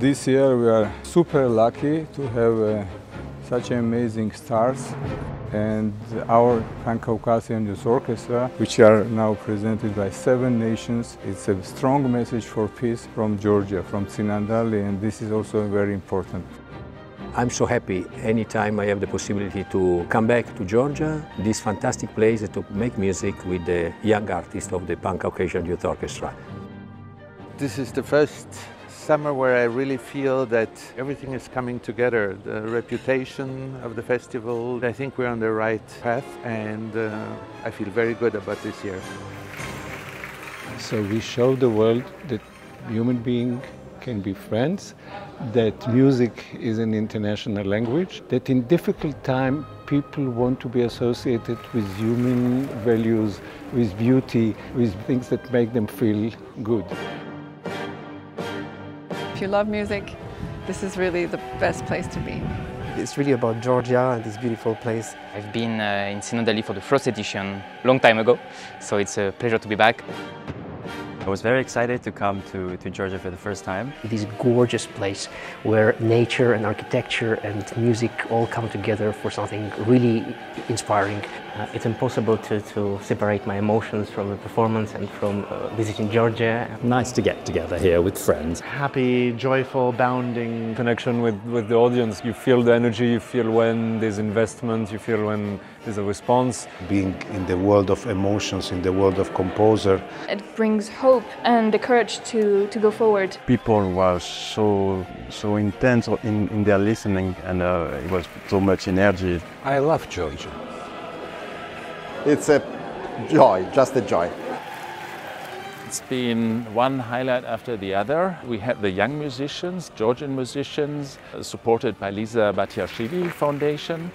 This year we are super lucky to have uh, such amazing stars and our Pan-Caucasian Youth Orchestra, which are now presented by seven nations. It's a strong message for peace from Georgia, from Tsinandali, and this is also very important. I'm so happy anytime I have the possibility to come back to Georgia, this fantastic place to make music with the young artists of the Pan-Caucasian Youth Orchestra. This is the first summer where I really feel that everything is coming together. The reputation of the festival, I think we're on the right path and uh, I feel very good about this year. So we show the world that human being can be friends, that music is an international language, that in difficult time people want to be associated with human values, with beauty, with things that make them feel good. If you love music, this is really the best place to be. It's really about Georgia and this beautiful place. I've been uh, in Tsinandali for the first edition a long time ago, so it's a pleasure to be back. I was very excited to come to, to Georgia for the first time. It is a gorgeous place where nature and architecture and music all come together for something really inspiring. Uh, it's impossible to, to separate my emotions from the performance and from uh, visiting Georgia. Nice to get together here with friends. Happy, joyful, bounding connection with, with the audience. You feel the energy, you feel when there's investment, you feel when there's a response. Being in the world of emotions, in the world of composer. It brings hope and the courage to, to go forward. People were so, so intense in, in their listening and uh, it was so much energy. I love Georgia. It's a joy, just a joy. It's been one highlight after the other. We had the young musicians, Georgian musicians, supported by Lisa Batiashvili Foundation.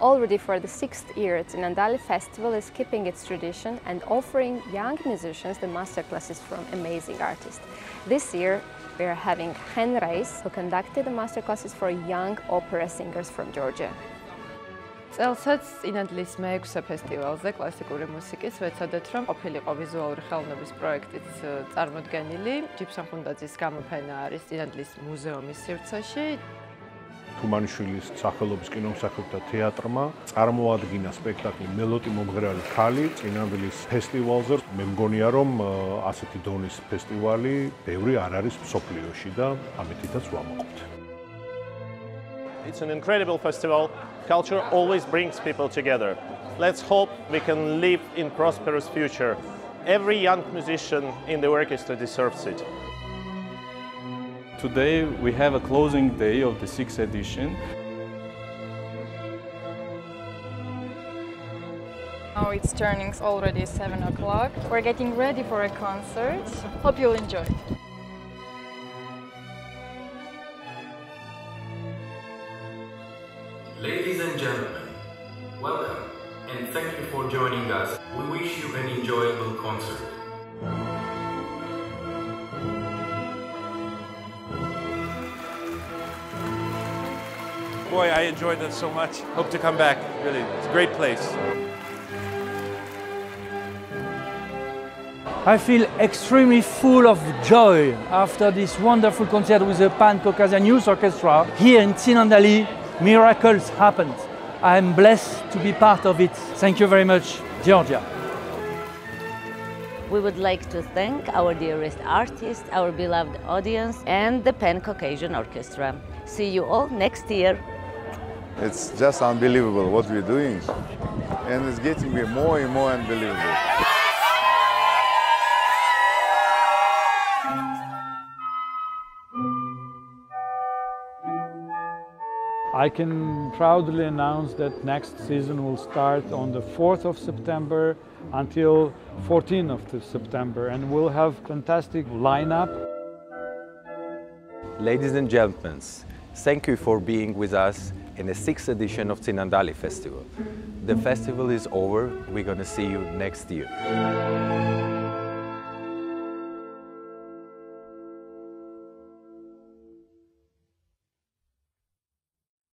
Already for the sixth year, Tsinandali Festival is keeping its tradition and offering young musicians the masterclasses from amazing artists. This year, we are having Hen Reis, who conducted the masterclasses for young opera singers from Georgia. წელსაც წინანდლის მეექვსე ფესტივალზე კლასიკური მუსიკის ვეცადეთ, რომ ყოფილიყო ვიზუალური ხელოვნების პროექტიც წარმოდგენილი. ჯიფსონ ხუნდაძის გამოფენა არის წინანდლის მუზეუმის სივრცეში. თუმანიშვილის სახელობის კინომსახიობთა თეატრმა წარმოადგინა სპექტაკლი მელოტი მომღერალი ქალი წინანდლის ფესტივალზე. მე მგონია რომ ასეთი დონის ფესტივალი ბევრი არ არის მსოფლიოში და ამიტითაც ვამაყობთ. It's an incredible festival. Culture always brings people together. Let's hope we can live in prosperous future. Every young musician in the orchestra deserves it. Today we have a closing day of the sixth edition. Now it's turning already 7 o'clock. We're getting ready for a concert. Hope you'll enjoy. Ladies and gentlemen, welcome and thank you for joining us. We wish you an enjoyable concert. Boy, I enjoyed that so much. Hope to come back, really. It's a great place. I feel extremely full of joy after this wonderful concert with the Pan-Caucasian Youth Orchestra here in Tsinandali miracles happened. I am blessed to be part of it. Thank you very much, Georgia. We would like to thank our dearest artists, our beloved audience, and the Pan Caucasian Orchestra. See you all next year. It's just unbelievable what we're doing, and it's getting me more and more unbelievable. I can proudly announce that next season will start on the 4th of September until 14th of September and we'll have fantastic lineup. Ladies and gentlemen, thank you for being with us in the sixth edition of Tsinandali Festival. The festival is over, we're gonna see you next year.